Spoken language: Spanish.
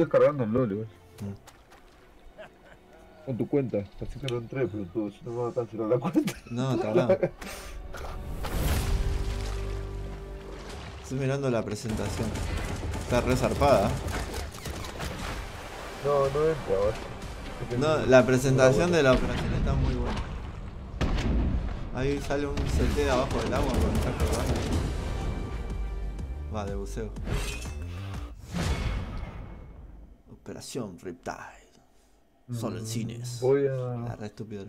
descargando el LOL, igual. Con tu cuenta, así que no entré, pero tú, si no me va a cancelar la cuenta. No, te hablamos. Estoy mirando la presentación. Está re zarpada. No, no entra, ahora. No, la presentación de la operación está muy buena. Ahí sale un CT de abajo del agua con el de baño. Va, de buceo. Operación Riptide. Solo en cines. Voy La a. re estúpido.